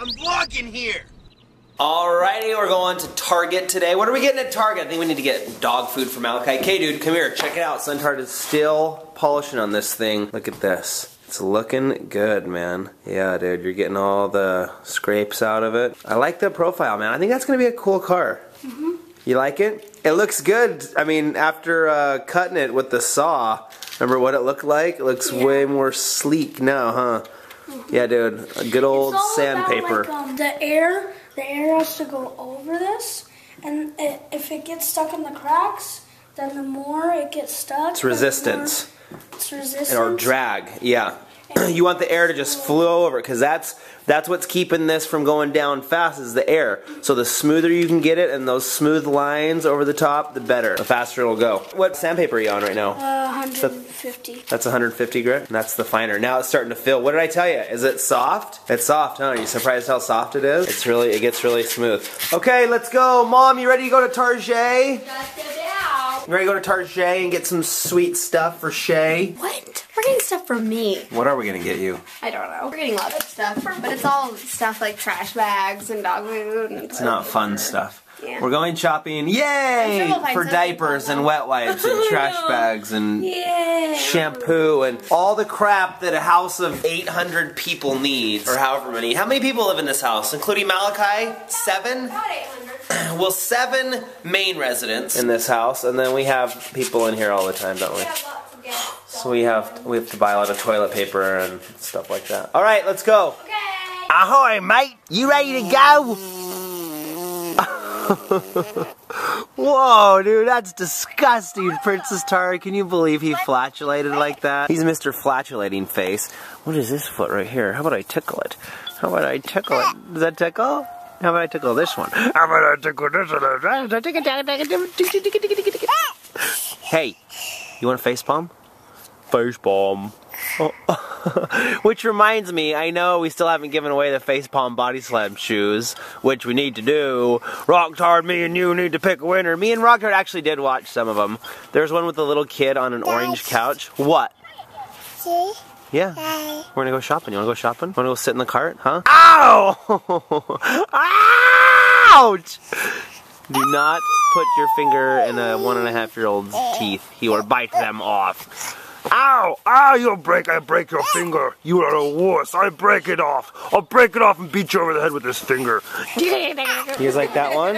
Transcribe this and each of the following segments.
I'm vlogging here. Alrighty, we're going to Target today. What are we getting at Target? I think we need to get dog food for Malachi. Okay, dude, come here. Check it out. Sontard is still polishing on this thing. Look at this. It's looking good, man. Yeah, dude, you're getting all the scrapes out of it. I like the profile, man. I think that's gonna be a cool car. Mm -hmm. You like it? It looks good. I mean, after uh, cutting it with the saw, remember what it looked like? It looks yeah. way more sleek now, huh? Yeah, dude, a good old sandpaper. Like, um, the air, the air has to go over this, and it, if it gets stuck in the cracks, then the more it gets stuck. It's resistance. It's resistance. Or drag, yeah. you want the air to just flow over because that's that's what's keeping this from going down fast is the air. So the smoother you can get it and those smooth lines over the top, the better. The faster it'll go. What sandpaper are you on right now? Uh, 150. That's 150 grit? And that's the finer. Now it's starting to fill. What did I tell you? Is it soft? It's soft, huh? Are you surprised how soft it is? It's really, it gets really smooth. Okay, let's go. Mom, you ready to go to Target? You ready to go to Target and get some sweet stuff for Shay? What? We're getting stuff for me. What are we gonna get you? I don't know. We're getting lots of stuff, but it's all stuff like trash bags and dog food. And it's not fun stuff. Yeah. We're going shopping, yay! Sure we'll for diapers and wet wipes and trash bags and yay. shampoo and all the crap that a house of 800 people needs, or however many. How many people live in this house, including Malachi? Seven? About 800. well, seven main residents in this house, and then we have people in here all the time, don't we? So we have we have to buy a lot of toilet paper and stuff like that. All right, let's go. Okay. Ahoy, mate! You ready to go? Whoa, dude, that's disgusting. Princess Tara, can you believe he flatulated like that? He's Mr. Flatulating Face. What is this foot right here? How about I tickle it? How about I tickle it? Does that tickle? How about I tickle this one? How about I tickle this one? Hey, you want a face palm? Face palm. Oh. which reminds me, I know we still haven't given away the facepalm body slam shoes, which we need to do. Rocktard, me and you need to pick a winner. Me and Rocktard actually did watch some of them. There's one with a little kid on an orange couch. What? See? Yeah. We're gonna go shopping. You wanna go shopping? Wanna go sit in the cart? Huh? Ow! Ouch! Do not put your finger in a one and a half year old's teeth. He will bite them off. Ow! Ow! You'll break, I break your finger. You are a wuss. I break it off. I'll break it off and beat you over the head with this finger. He's like that one?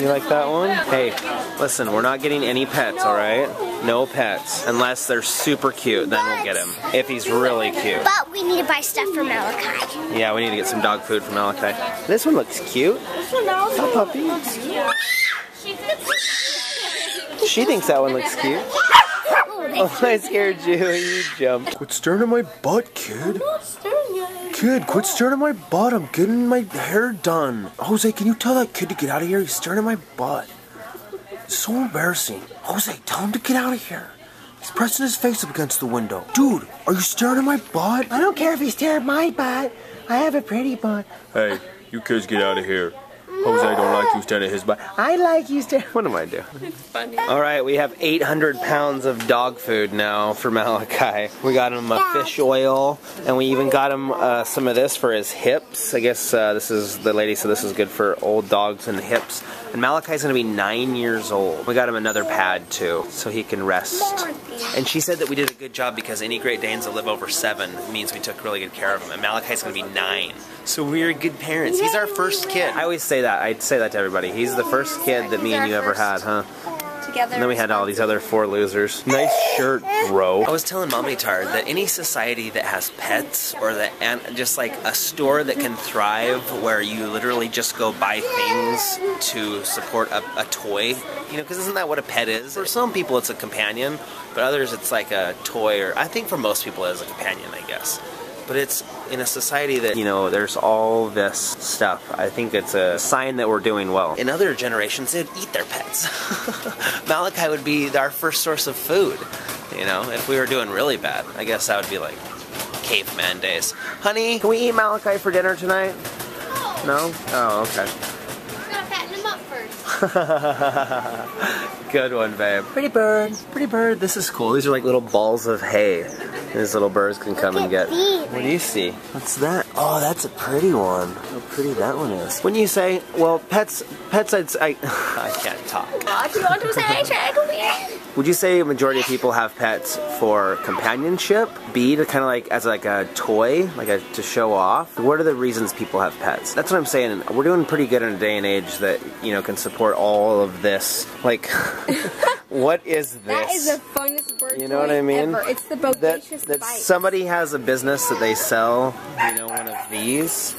You like that one? Hey, listen, we're not getting any pets, alright? No pets. Unless they're super cute, then we'll get him. If he's really cute. But we need to buy stuff for Malachi. Yeah, we need to get some dog food for Malachi. This one looks cute. This one also puppy. looks cute. She thinks that one looks cute. Oh, I scared you. You jumped. Quit staring at my butt, kid. Kid, quit staring at my butt. I'm getting my hair done. Jose, can you tell that kid to get out of here? He's staring at my butt. It's so embarrassing. Jose, tell him to get out of here. He's pressing his face up against the window. Dude, are you staring at my butt? I don't care if he's staring at my butt. I have a pretty butt. Hey, you kids get out of here. Jose don't like you standing his butt. I like you standing. What am I doing? It's funny. All right, we have 800 pounds of dog food now for Malachi. We got him a fish oil, and we even got him uh, some of this for his hips. I guess uh, this is the lady said this is good for old dogs and hips. And Malachi's gonna be nine years old. We got him another pad too, so he can rest. And she said that we did a good job because any Great Danes that live over seven means we took really good care of him. And Malachi's gonna be nine. So we're good parents. He's our first kid. I always say that. I'd say that to everybody. He's the first kid that me and you ever had, huh? Together. And then we had all these other four losers. Nice shirt, bro. I was telling Mommy Tard that any society that has pets or that and just like a store that can thrive where you literally just go buy things to support a, a toy, you know, because isn't that what a pet is? For some people it's a companion, but others it's like a toy or I think for most people it's a companion, I guess but it's in a society that, you know, there's all this stuff. I think it's a sign that we're doing well. In other generations, they'd eat their pets. Malachi would be our first source of food, you know, if we were doing really bad. I guess that would be like caveman days. Honey, can we eat Malachi for dinner tonight? No? Oh, okay. Gotta fatten him up first. Good one, babe. Pretty bird, pretty bird. This is cool. These are like little balls of hay. These little birds can come and get. these. What do you see? What's that? Oh, that's a pretty one. How pretty that one is. When you say, well, pets, pets, I'd, I, I can't talk. What do you want to say, Would you say a majority of people have pets for companionship? B, to kind of like as like a toy, like a to show off? What are the reasons people have pets? That's what I'm saying. We're doing pretty good in a day and age that you know can support all of this. Like, what is this? That is the funnest bird You know what I mean? Ever. It's the that, bodacious that bite. somebody has a business that they sell, you know, one of these.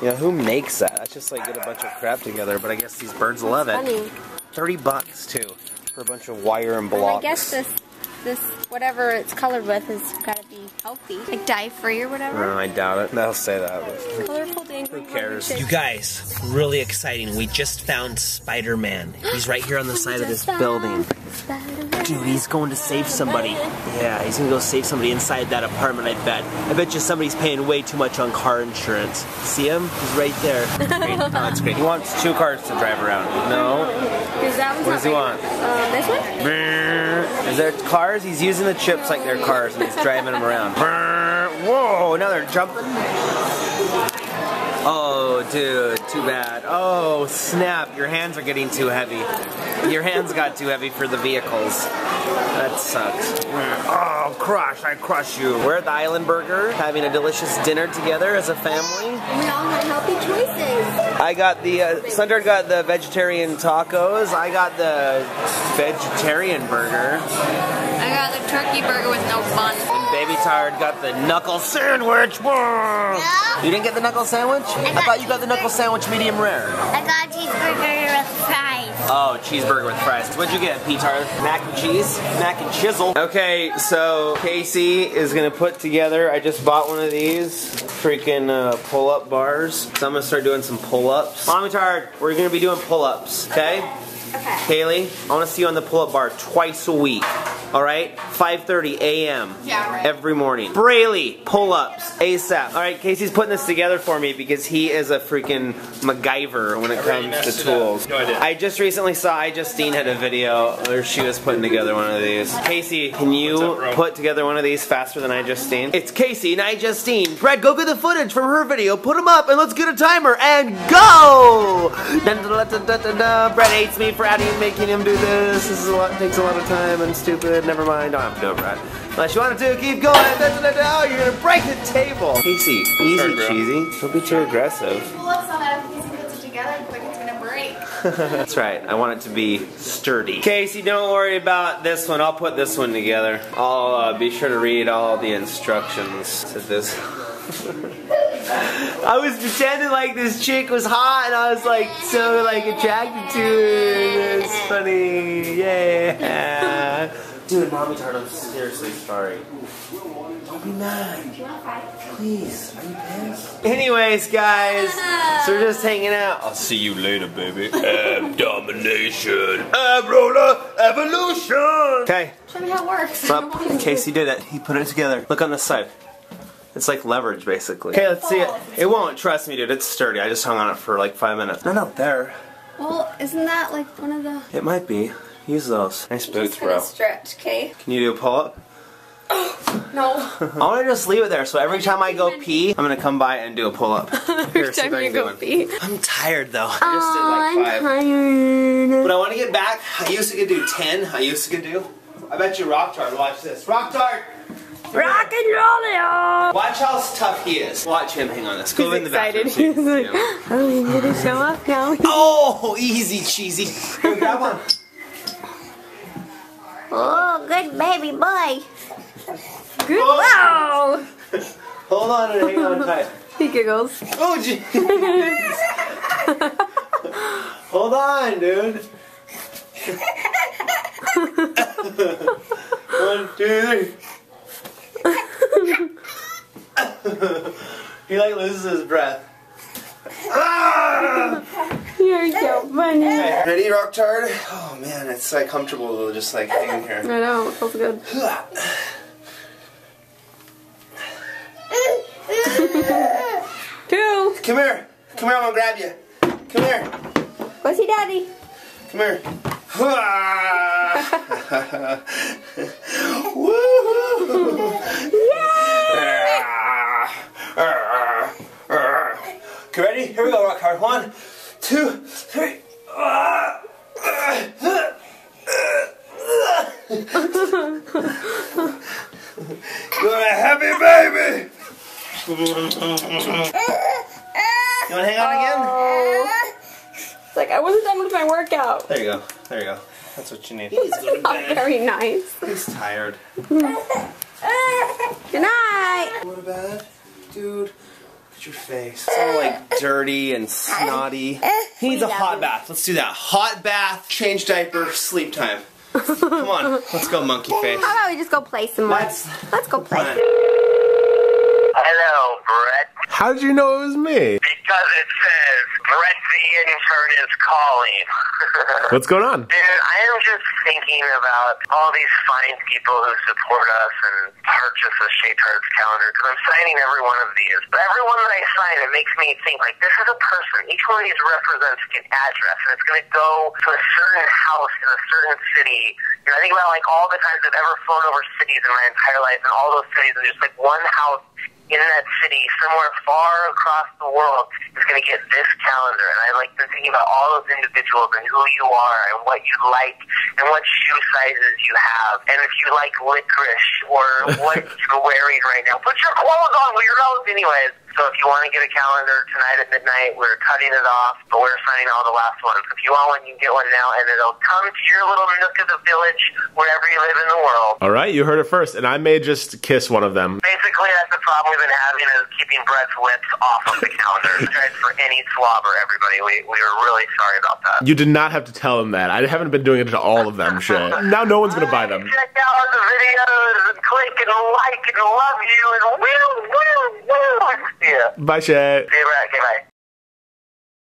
You know, who makes that? That's just like get a bunch of crap together, but I guess these birds love it. 30 bucks too for a bunch of wire and And blocks. I guess this, this whatever it's colored with has got to be healthy, like dye free or whatever. Uh, I doubt it. They'll say that. but- Colorful dangling. Who cares? You guys, really exciting. We just found Spider-Man. He's right here on the side of this building. Dude, he's going to save somebody. Yeah, he's gonna go save somebody inside that apartment, I bet. I bet you somebody's paying way too much on car insurance. See him? He's right there. Great. Oh, that's great. He wants two cars to drive around. No? Because that one's What does he want? Uh, this one? Is there cars? He's using the chips like they're cars and he's driving them around. Whoa, now they're jumping. Oh, dude, too bad. Oh, snap. Your hands are getting too heavy. Your hands got too heavy for the vehicles. That sucks. Oh, crush, I crush you. We're at the Island Burger having a delicious dinner together as a family. We all have healthy choices. I got the, uh, Sundar got the vegetarian tacos. I got the vegetarian burger. I got the turkey burger with no bun. Baby Tard got the knuckle sandwich. Whoa. You didn't get the knuckle sandwich? I, got thought you got the knuckle sandwich medium rare. I got cheeseburger with fries. Oh, cheeseburger with fries. What'd you get, P-Tard? Mac and cheese? Mac and chisel. Okay, so Casey is gonna put together, I just bought one of these freaking uh, pull-up bars. So I'm gonna start doing some pull-ups. Mommy Tard, we're gonna be doing pull-ups, okay? Okay. Kaylee, I wanna see you on the pull-up bar twice a week. Alright? 5.30 a.m. Yeah, right. Every morning. Braley, pull-ups, ASAP. Alright, Casey's putting this together for me because he is a freaking MacGyver when it comes to tools. No, I. I just recently saw iJustine had a video where she was putting together one of these. Casey, can you up, put together one of these faster than iJustine? It's Casey and iJustine. Brad, go get the footage from her video, put them up, and let's get a timer and go! Dun, dun, dun. Brad hates me for adding making him do this. This is a lot, takes a lot of time and stupid. Never mind, don't have to do it, Brad. Unless you want to, keep going. Oh, you're gonna break the table. Casey, easy, Sorry, cheesy. Don't be too aggressive. Well, it's not that if puts it together quick, it's gonna break. That's right. I want it to be sturdy. Casey, don't worry about this one. I'll put this one together. I'll uh, be sure to read all the instructions to this. I was pretending like this chick was hot, and I was like so like attracted to her. It's funny, yeah. Dude, mommy tard, I'm seriously sorry. Don't be mad. Please, are you pissed? Anyways, guys, so we're just hanging out. I'll see you later, baby. Abdomination. Ab roller evolution. Okay. Show me how it works. Up. Casey did it. He put it together. Look on this side. It's like leverage, basically. Okay, let's see it. It won't. Trust me, dude. It's sturdy. I just hung on it for like five minutes. Not up there. Well, isn't that like one of the? It might be. Use those. Nice boots, bro. stretch, okay? Can you do a pull-up? Oh, no. I want to just leave it there, so every time I go pee, I'm gonna come by and do a pull-up. Here, see if I can do one. pee. I'm tired though. I just did like five. tired. But I want to get back. I used to could do 10. I used to could do. I bet you Rock Tard. Watch this. Rock Tard! Rock and roll it on. Watch how tough he is. Watch him. Hang on. Let's go in the bathroom. excited. He's like, Yeah. Oh, you gonna show up now? Oh, easy, cheesy. Here, grab one. Oh, good baby boy. Good. Oh, wow. Hold on and hang on tight. He giggles. Oh, gee. Hold on, dude. One, two, three. He like loses his breath. Ah! You're so funny. Ready, rock tard? Oh man, it's like comfortable to just like hang here. I know. It feels good. Two. Come here. Come here, I'm gonna grab you. Come here. What's he, daddy? Come here. Woo! Okay, ready? Here we go, rock tard. One, two, three. You're a happy baby. You wanna hang on again? It's like I wasn't done with my workout. There you go. There you go. That's what you need. He's Not very nice. He's tired. Good night. What about dude? Look at your face. It's all like dirty and snotty. Eh, eh, he needs a hot bath. Let's do that. Hot bath, change diaper, sleep time. Come on, let's go, monkey face. How about we just go play some more? Let's. Let's go play. Hello, Brett. How did you know it was me? Because it says Brett the intern is calling. What's going on? Dude, I am just thinking about all these fine people who support us and purchase a Shaytards calendar because I'm signing every one of these. But every one that I sign, it makes me think like this is a person. Each one of these represents an address, and it's going to go to a certain house in a certain city. You know, I think about like all the times I've ever flown over cities in my entire life, and all those cities, and just, like one house in that city somewhere far across the world is going to get this calendar. And I like been thinking about all those individuals and who you are and what you like and what shoe sizes you have. And if you like licorice or what you're wearing right now. Put your clothes on with your nose anyways. So if you want to get a calendar tonight at midnight, we're cutting it off, but we're signing all the last ones. If you want one, you can get one now, and it'll come to your little nook of the village wherever you live in the world. All right, you heard it first, and I may just kiss one of them. Basically, that's the problem we've been having is keeping Brett's lips off of the calendar. Tried for any slobber, everybody. We, we are really sorry about that. You did not have to tell him that. I haven't been doing it to all of them, shit. Now no one's gonna buy them. Check out the videos and click and like and love you and woo, woo, See ya. Bye, Shay. See you, Matt. Okay, bye.